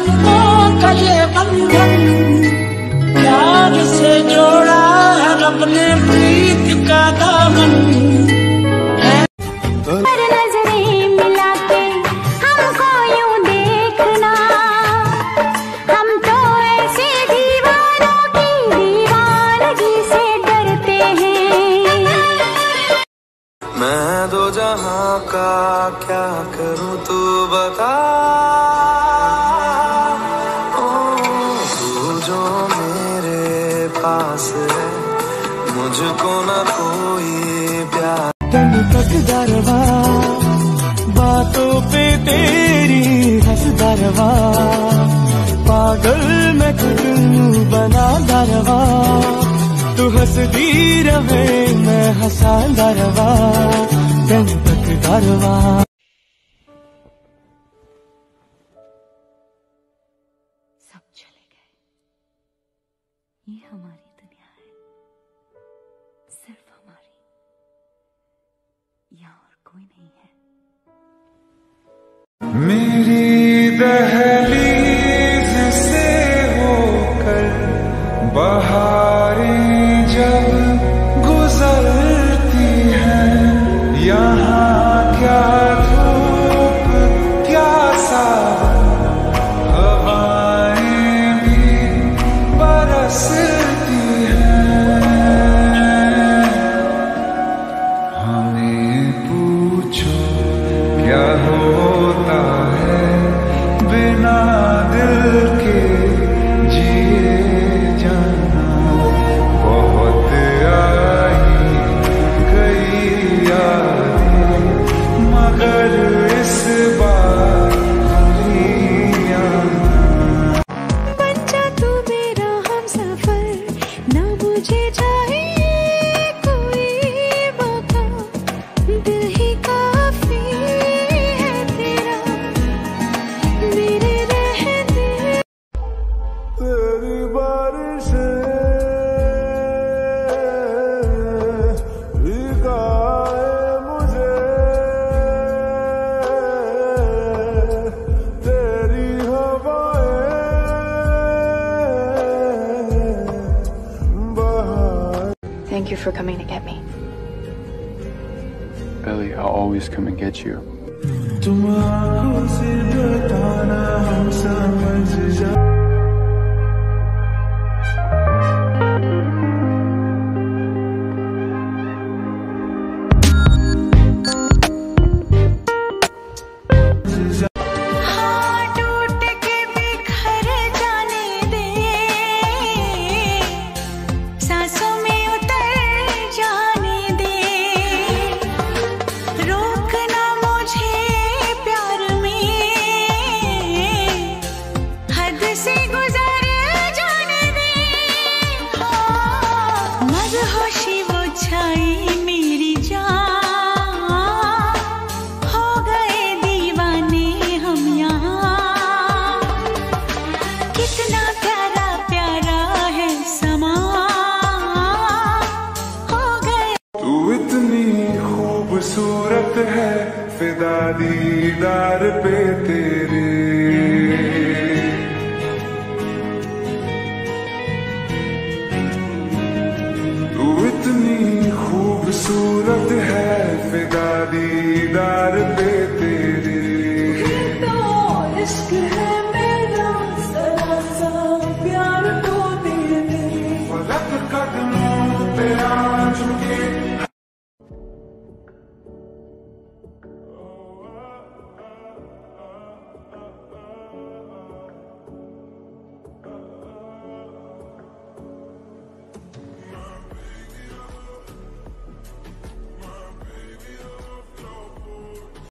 बंधा का ये बंधन प्यार से जोड़ा रब ने प्रीत का दामन। नज़रें मिला के हमको यूँ देखना। हम तो ऐसे दीवानों से डरते हैं। मैं दो जहाँ का क्या करूँ तू बता। मुझको ना कोई प्यार। तन तक दरवा बातों पे तेरी हंस दरवा पागल मैं खुद बना दरवा तू हंसदी रहे मैं हंसा दरवा तन तक दरवा। सब चले गए। ये हमारी कोई नहीं है। मेरी पूछो क्या होता है? बिना दिल के Thank you for coming to get me. Billy, I'll always come and get you. कितना प्यारा प्यारा है हो गए। तू इतनी खूबसूरत है दीदार पे तेरे। तू इतनी खूबसूरत है फिदा दीदार पे तेरे। तो इश्क है।